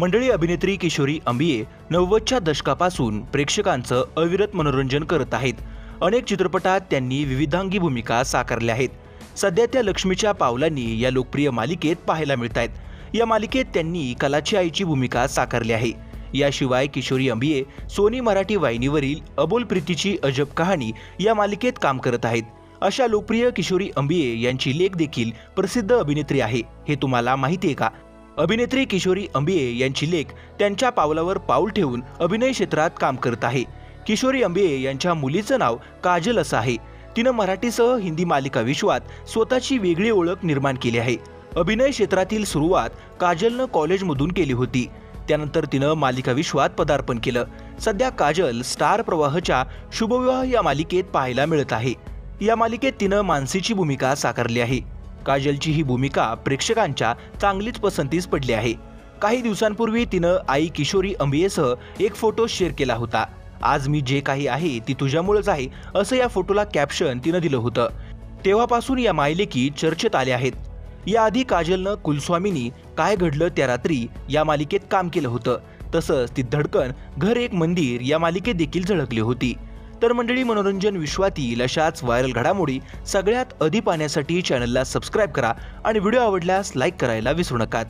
मंडळी अभिनेत्री किशोरी अंबिये नव्वदच्या दशकापासून प्रेक्षकांचं अविरत मनोरंजन करत आहेत. अनेक चित्रपटात त्यांनी विविधांगी भूमिका साकारल्या आहेत. सध्या त्या लक्ष्मीच्या पावलांनी या लोकप्रिय मालिकेत पाहायला मिळत आहेत या मालिकेत त्यांनी कलाची आईची भूमिका साकारली आहे. याशिवाय किशोरी अंबिये सोनी मराठी वाहिनीवरील अबोल प्रीतीची अजब कहाणी या मालिकेत काम करत आहेत. अशा लोकप्रिय किशोरी अंबिये यांची लेख देखील प्रसिद्ध अभिनेत्री आहे. हे तुम्हाला माहिती आहे का? अभिनेत्री किशोरी अंबिये यांची लेख त्यांच्या पावलावर पाऊल ठेवून अभिनय क्षेत्रात काम करत आहे. किशोरी अंबिये यांच्या मुलीचं नाव काजल असं आहे. तिनं मराठीसह हिंदी मालिका विश्वात स्वतःची वेगळी ओळख निर्माण केली आहे. अभिनय क्षेत्रातील सुरुवात काजलनं कॉलेजमधून केली होती. त्यानंतर तिनं मालिका विश्वात पदार्पण केलं. सध्या काजल स्टार प्रवाहच्या शुभविवाह या मालिकेत पाहायला मिळत आहे. या मालिकेत तिनं मानसीची भूमिका साकारली आहे. काजलची ही भूमिका प्रेक्षकांच्या चांगलीच पसंतीस पडली आहे. काही दिवसांपूर्वी तिनं आई किशोरी अंबियेसह एक फोटो शेअर केला होता. आज मी जे काही आहे ती तुझ्यामुळेच आहे असं या फोटोला कॅप्शन तिनं दिलं होतं. तेव्हापासून या मायलेकी चर्चेत आल्या आहेत. याआधी काजलनं कुलस्वामीनी काय घडलं त्या रात्री या मालिकेत काम केलं होतं. तसंच ती धडकन घर एक मंदिर या मालिकेत देखील झळकली होती. तर मंडळी मनोरंजन विश्वातील अशाच व्हायरल घडामोडी सगळ्यात आधी पाहण्यासाठी चॅनलला सबस्क्राईब करा आणि व्हिडिओ आवडल्यास लाईक करायला विसरू नका